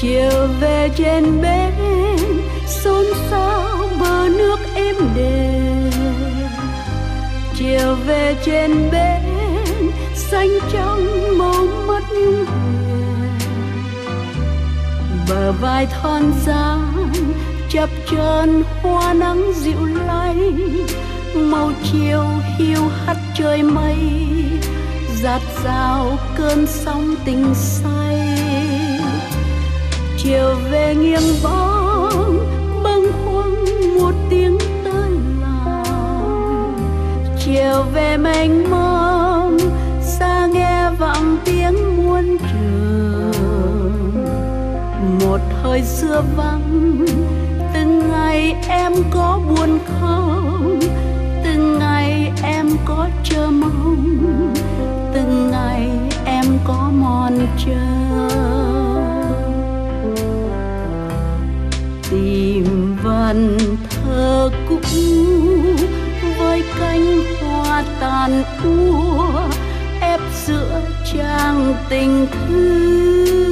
chiều về trên bến, xôn xao bờ nước êm đềm. Chiều về trên bến, xanh trong màu mắt nhung huyền bờ vai thon dài chập chờn hoa nắng dịu lay. Màu chiều hiu hắt trời mây, giạt rào cơn sóng tình say chiều về nghiêng bóng, bâng khuâng một tiếng tới lòng chiều về mênh mông, xa nghe vọng tiếng muôn trường. Một thời xưa vắng, từng ngày em có buồn không? Từng ngày em có chờ mong, từng ngày em có mòn chờ. Bàn thờ thơ cũ với cánh hoa tàn cua ép giữa trang tình thư.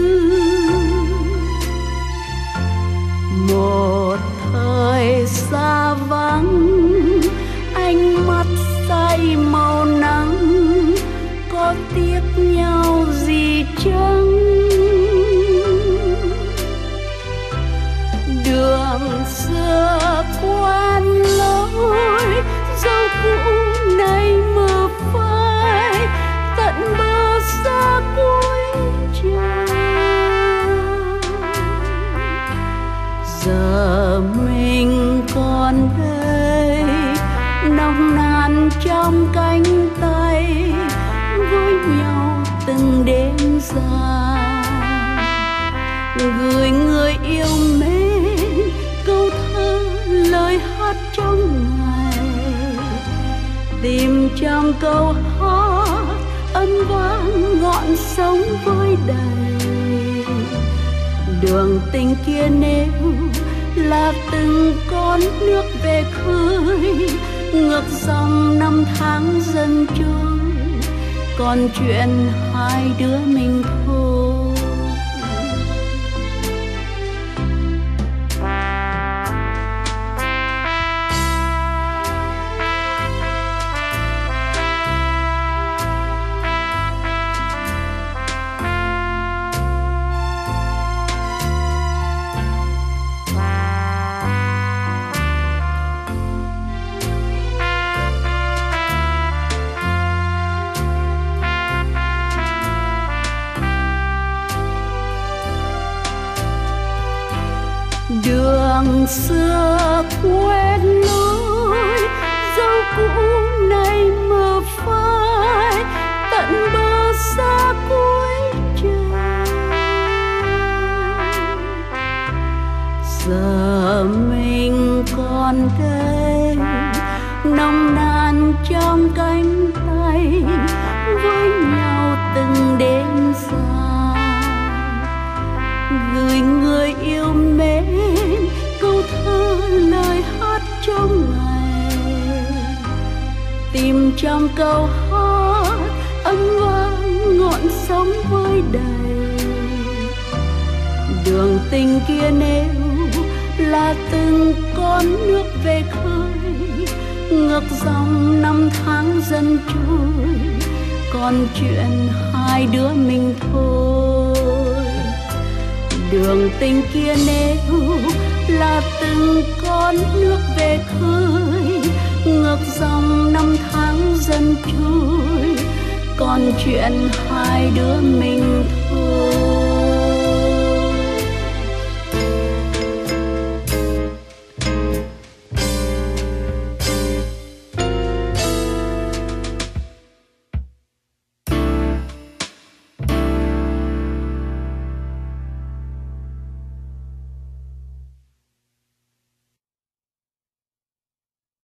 Còn đây nồng nàn trong cánh tay, với nhau từng đêm dài. Gửi người yêu mến, câu thơ lời hát trong ngày. Tìm trong câu hát ân vang ngọn sống với đầy. Đường tình kia nếu là từng con nước về khơi. Ngược dòng năm tháng dần trôi còn chuyện hai đứa mình thôi. Đường xưa quen lối dấu cũ nay mơ phai, tận bờ xa cuối trời. Giờ mình còn đây nồng nàn trong cánh tìm trong câu hát âm vang ngọn sóng vơi đầy. Đường tình kia nếu là từng con nước về khơi, ngược dòng năm tháng dần trôi còn chuyện hai đứa mình thôi. Đường tình kia nếu là từng con nước về khơi còn chuyện hai đứa mình thôi.